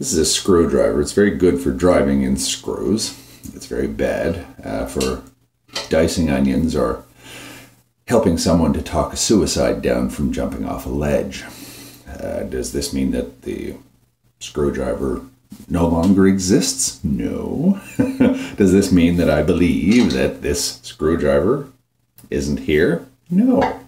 This is a screwdriver. It's very good for driving in screws. It's very bad uh, for dicing onions or helping someone to talk a suicide down from jumping off a ledge. Uh, does this mean that the screwdriver no longer exists? No. does this mean that I believe that this screwdriver isn't here? No.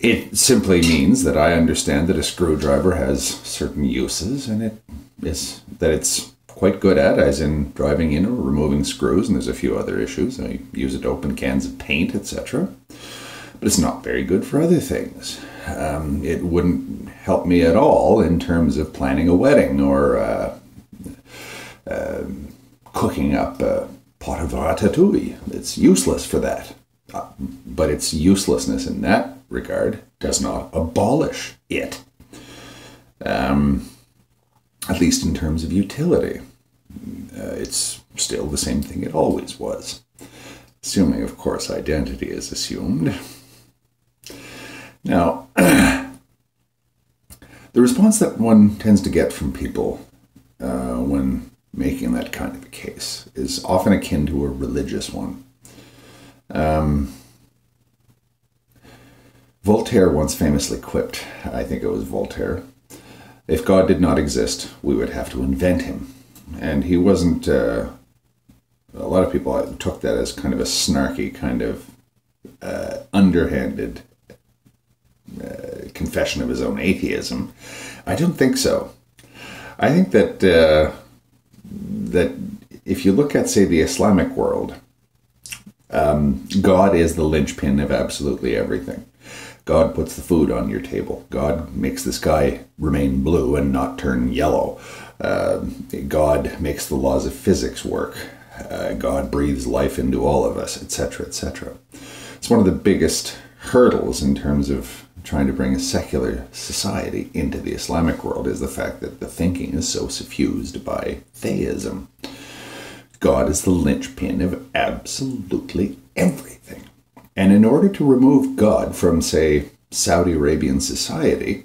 It simply means that I understand that a screwdriver has certain uses and it is that it's quite good at, as in driving in or removing screws, and there's a few other issues. I use it to open cans of paint, etc. But it's not very good for other things. Um, it wouldn't help me at all in terms of planning a wedding or uh, uh, cooking up a pot of ratatouille. It's useless for that. Uh, but its uselessness in that regard does not abolish it. Um, at least in terms of utility. Uh, it's still the same thing it always was. Assuming, of course, identity is assumed. Now, the response that one tends to get from people uh, when making that kind of a case is often akin to a religious one. Um, Voltaire once famously quipped, I think it was Voltaire, if God did not exist, we would have to invent him. And he wasn't, uh, a lot of people took that as kind of a snarky, kind of uh, underhanded uh, confession of his own atheism. I don't think so. I think that uh, that if you look at, say, the Islamic world, um, God is the linchpin of absolutely everything. God puts the food on your table. God makes the sky remain blue and not turn yellow. Uh, God makes the laws of physics work. Uh, God breathes life into all of us, etc., etc. It's one of the biggest hurdles in terms of trying to bring a secular society into the Islamic world is the fact that the thinking is so suffused by theism. God is the linchpin of absolutely everything. And in order to remove God from, say, Saudi Arabian society,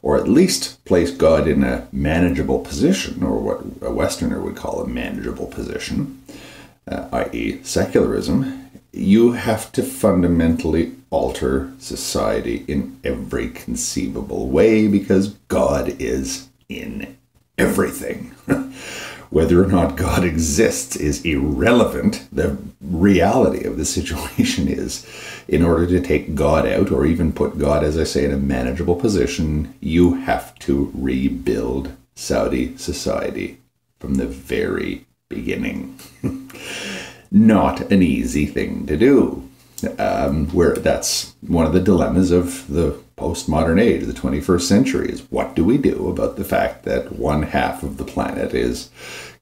or at least place God in a manageable position, or what a Westerner would call a manageable position, uh, i.e., secularism, you have to fundamentally alter society in every conceivable way because God is in everything. Whether or not God exists is irrelevant. The reality of the situation is, in order to take God out, or even put God, as I say, in a manageable position, you have to rebuild Saudi society from the very beginning. Not an easy thing to do. Um, where that's one of the dilemmas of the postmodern age, the 21st century, is what do we do about the fact that one half of the planet is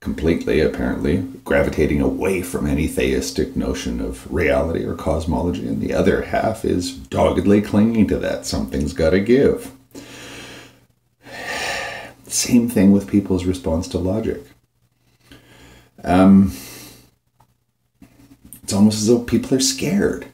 completely, apparently, gravitating away from any theistic notion of reality or cosmology, and the other half is doggedly clinging to that. Something's got to give. Same thing with people's response to logic. Um, it's almost as though people are scared.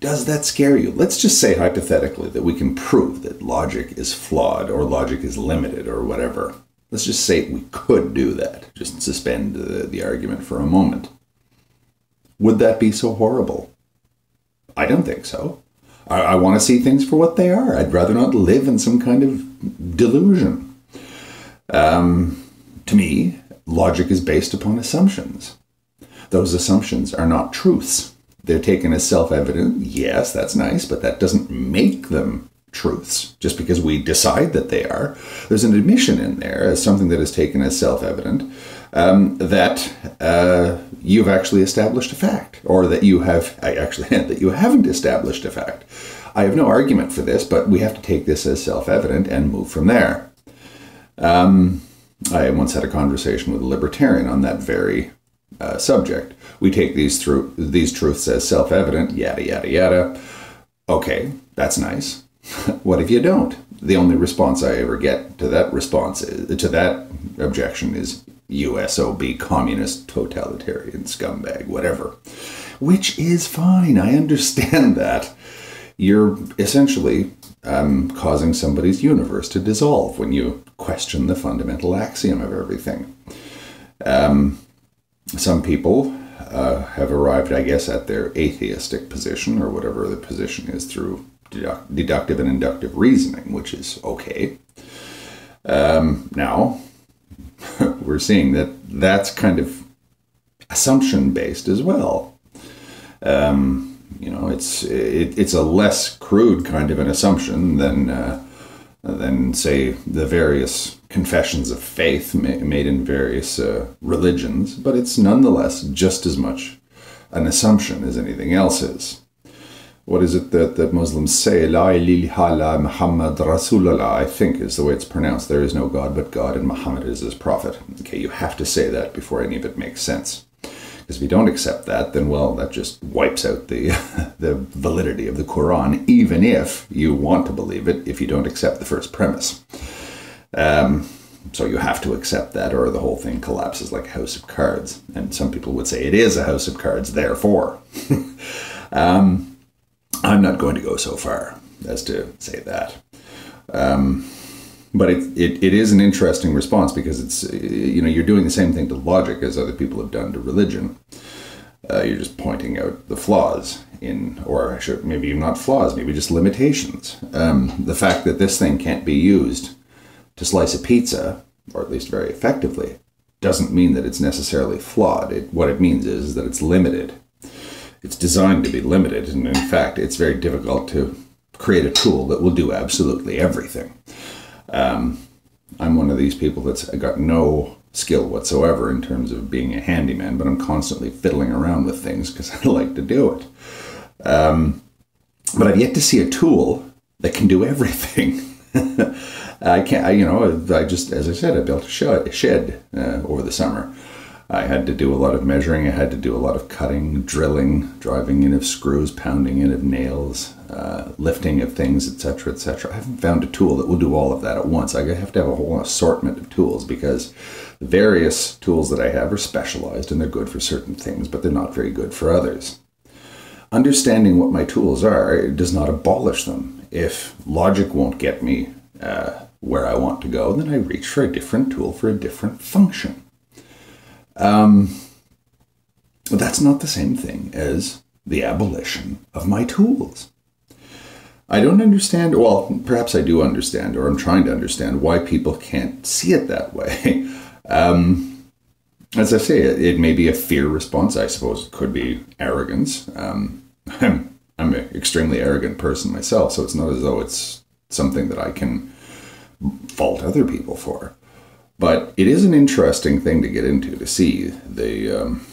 Does that scare you? Let's just say hypothetically that we can prove that logic is flawed or logic is limited or whatever. Let's just say we could do that. Just suspend the, the argument for a moment. Would that be so horrible? I don't think so. I, I want to see things for what they are. I'd rather not live in some kind of delusion. Um, to me, logic is based upon assumptions. Those assumptions are not truths. They're taken as self evident. Yes, that's nice, but that doesn't make them truths just because we decide that they are. There's an admission in there as something that is taken as self evident um, that uh, you've actually established a fact, or that you have I actually that you haven't established a fact. I have no argument for this, but we have to take this as self evident and move from there. Um, I once had a conversation with a libertarian on that very uh, subject. We take these through these truths as self-evident, yada yada yada. Okay, that's nice. what if you don't? The only response I ever get to that response is, to that objection is USOB, communist, totalitarian scumbag, whatever. Which is fine. I understand that. You're essentially um, causing somebody's universe to dissolve when you question the fundamental axiom of everything. Um, some people uh, have arrived, I guess, at their atheistic position or whatever the position is through deduct- deductive and inductive reasoning, which is okay. Um, now, we're seeing that that's kind of assumption based as well. Um, you know, it's it, it's a less crude kind of an assumption than uh, than say the various confessions of faith ma- made in various uh, religions, but it's nonetheless just as much an assumption as anything else is. What is it that, that Muslims say? La ilaha Muhammad Rasulullah, I think is the way it's pronounced. There is no God but God, and Muhammad is his prophet. Okay, you have to say that before any of it makes sense. Because if you don't accept that, then well, that just wipes out the the validity of the Quran, even if you want to believe it. If you don't accept the first premise, um, so you have to accept that, or the whole thing collapses like a house of cards. And some people would say it is a house of cards, therefore. um, I'm not going to go so far as to say that. Um, but it, it, it is an interesting response because it's you know you're doing the same thing to logic as other people have done to religion uh, you're just pointing out the flaws in or should, maybe not flaws maybe just limitations um, the fact that this thing can't be used to slice a pizza or at least very effectively doesn't mean that it's necessarily flawed it, what it means is that it's limited it's designed to be limited and in fact it's very difficult to create a tool that will do absolutely everything um, I'm one of these people that's got no skill whatsoever in terms of being a handyman, but I'm constantly fiddling around with things because I like to do it. Um, but I've yet to see a tool that can do everything. I can't, I, you know, I just, as I said, I built a shed, a shed uh, over the summer. I had to do a lot of measuring. I had to do a lot of cutting, drilling, driving in of screws, pounding in of nails, uh, lifting of things, etc., etc. I haven't found a tool that will do all of that at once. I have to have a whole assortment of tools because the various tools that I have are specialized and they're good for certain things, but they're not very good for others. Understanding what my tools are does not abolish them. If logic won't get me uh, where I want to go, then I reach for a different tool for a different function. Um, that's not the same thing as the abolition of my tools. I don't understand, well, perhaps I do understand, or I'm trying to understand why people can't see it that way. Um, as I say, it, it, may be a fear response. I suppose it could be arrogance. Um, I'm, I'm an extremely arrogant person myself, so it's not as though it's something that I can fault other people for. But it is an interesting thing to get into to see the um,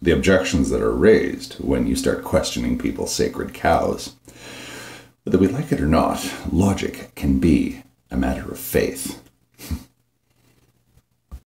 the objections that are raised when you start questioning people's sacred cows. Whether we like it or not, logic can be a matter of faith.